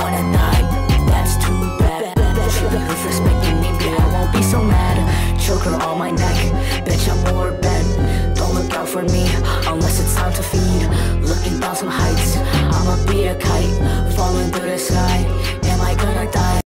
That's too bad. Bet you if respecting me, I won't be so mad. Choke her on my neck, bitch, I'm more bad. Don't look out for me.